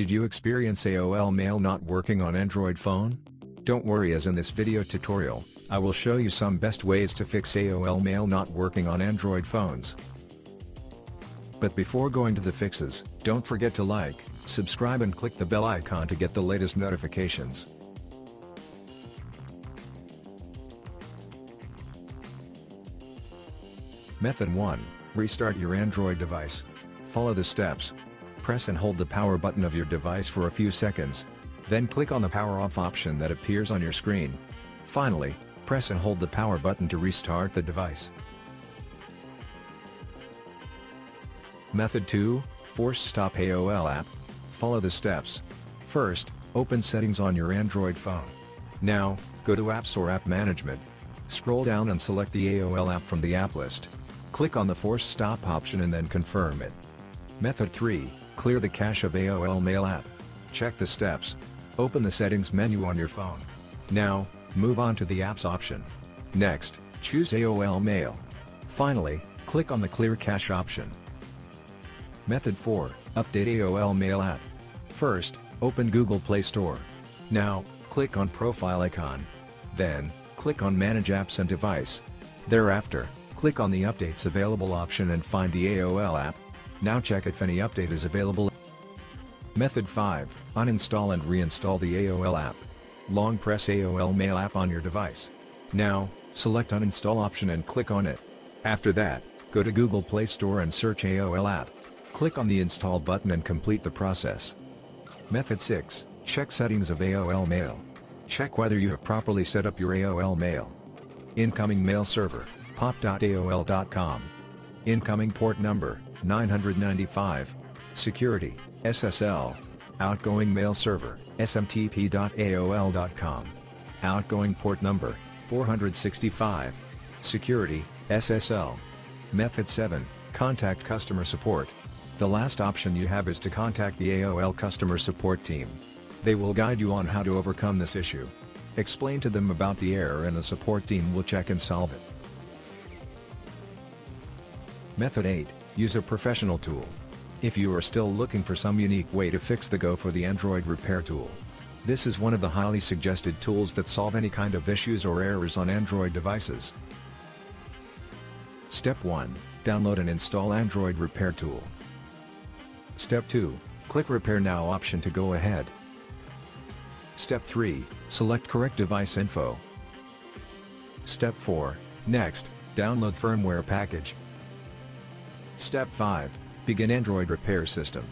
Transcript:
Did you experience AOL Mail not working on Android phone? Don't worry as in this video tutorial, I will show you some best ways to fix AOL Mail not working on Android phones. But before going to the fixes, don't forget to like, subscribe and click the bell icon to get the latest notifications. Method 1, restart your Android device. Follow the steps. Press and hold the power button of your device for a few seconds. Then click on the power off option that appears on your screen. Finally, press and hold the power button to restart the device. Method 2, Force Stop AOL app. Follow the steps. First, open settings on your Android phone. Now, go to Apps or App Management. Scroll down and select the AOL app from the app list. Click on the Force Stop option and then confirm it. Method 3, clear the cache of AOL Mail app. Check the steps. Open the settings menu on your phone. Now, move on to the apps option. Next, choose AOL Mail. Finally, click on the clear cache option. Method 4, update AOL Mail app. First, open Google Play Store. Now, click on Profile icon. Then, click on Manage Apps and Device. Thereafter, click on the Updates Available option and find the AOL app. Now check if any update is available. Method 5, uninstall and reinstall the AOL app. Long press AOL Mail app on your device. Now, select Uninstall option and click on it. After that, go to Google Play Store and search AOL app. Click on the Install button and complete the process. Method 6, check settings of AOL Mail. Check whether you have properly set up your AOL Mail. Incoming mail server, pop.aol.com. Incoming port number, 995. Security, SSL. Outgoing mail server, smtp.aol.com. Outgoing port number, 465. Security, SSL. Method 7, contact customer support. The last option you have is to contact the AOL customer support team. They will guide you on how to overcome this issue. Explain to them about the error and the support team will check and solve it. Method 8, use a professional tool. If you are still looking for some unique way to fix the Go for the Android repair tool. This is one of the highly suggested tools that solve any kind of issues or errors on Android devices. Step 1, download and install Android repair tool. Step 2, click Repair Now option to go ahead. Step 3, select correct device info. Step 4, next, download firmware package. Step 5, begin Android repair system.